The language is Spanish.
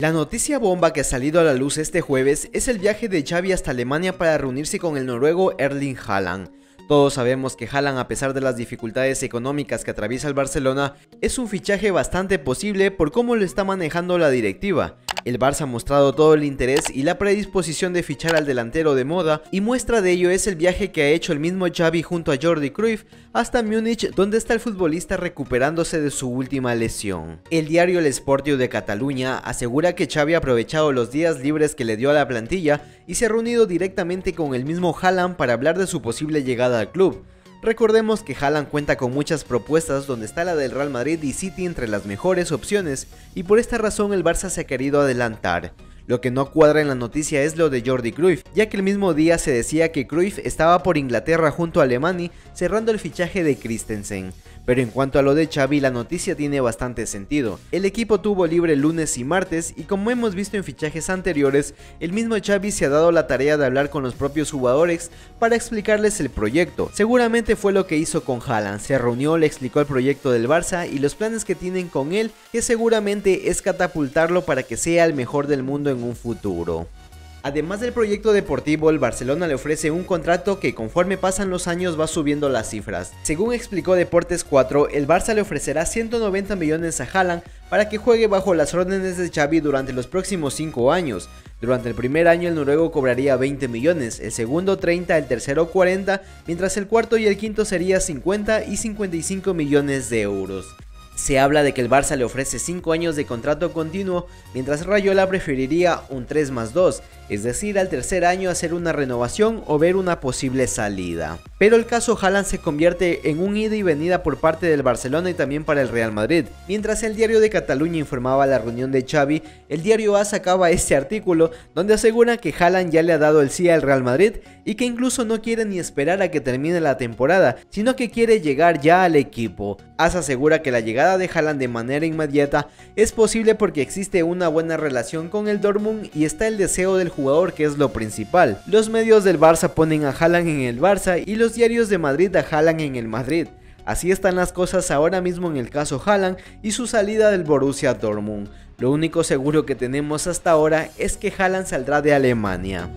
La noticia bomba que ha salido a la luz este jueves es el viaje de Xavi hasta Alemania para reunirse con el noruego Erling Haaland. Todos sabemos que Haaland, a pesar de las dificultades económicas que atraviesa el Barcelona, es un fichaje bastante posible por cómo lo está manejando la directiva. El Barça ha mostrado todo el interés y la predisposición de fichar al delantero de moda y muestra de ello es el viaje que ha hecho el mismo Xavi junto a Jordi Cruyff hasta Múnich donde está el futbolista recuperándose de su última lesión. El diario El Sportiu de Cataluña asegura que Xavi ha aprovechado los días libres que le dio a la plantilla y se ha reunido directamente con el mismo Haaland para hablar de su posible llegada al club. Recordemos que Haaland cuenta con muchas propuestas donde está la del Real Madrid y City entre las mejores opciones y por esta razón el Barça se ha querido adelantar. Lo que no cuadra en la noticia es lo de Jordi Cruyff, ya que el mismo día se decía que Cruyff estaba por Inglaterra junto a Alemania cerrando el fichaje de Christensen. Pero en cuanto a lo de Xavi, la noticia tiene bastante sentido. El equipo tuvo libre lunes y martes y como hemos visto en fichajes anteriores, el mismo Xavi se ha dado la tarea de hablar con los propios jugadores para explicarles el proyecto. Seguramente fue lo que hizo con Haaland, se reunió, le explicó el proyecto del Barça y los planes que tienen con él, que seguramente es catapultarlo para que sea el mejor del mundo en un futuro. Además del proyecto deportivo, el Barcelona le ofrece un contrato que conforme pasan los años va subiendo las cifras. Según explicó Deportes 4, el Barça le ofrecerá 190 millones a Haaland para que juegue bajo las órdenes de Xavi durante los próximos 5 años. Durante el primer año el noruego cobraría 20 millones, el segundo 30, el tercero 40, mientras el cuarto y el quinto sería 50 y 55 millones de euros. Se habla de que el Barça le ofrece 5 años de contrato continuo, mientras Rayola preferiría un 3 más 2, es decir, al tercer año hacer una renovación o ver una posible salida. Pero el caso Haaland se convierte en un ida y venida por parte del Barcelona y también para el Real Madrid. Mientras el diario de Cataluña informaba la reunión de Xavi, el diario A sacaba este artículo donde asegura que Haaland ya le ha dado el sí al Real Madrid y que incluso no quiere ni esperar a que termine la temporada, sino que quiere llegar ya al equipo. As asegura que la llegada de Haaland de manera inmediata es posible porque existe una buena relación con el Dortmund y está el deseo del jugador que es lo principal. Los medios del Barça ponen a Haaland en el Barça y los diarios de Madrid a Haaland en el Madrid. Así están las cosas ahora mismo en el caso Haaland y su salida del Borussia Dortmund. Lo único seguro que tenemos hasta ahora es que Haaland saldrá de Alemania.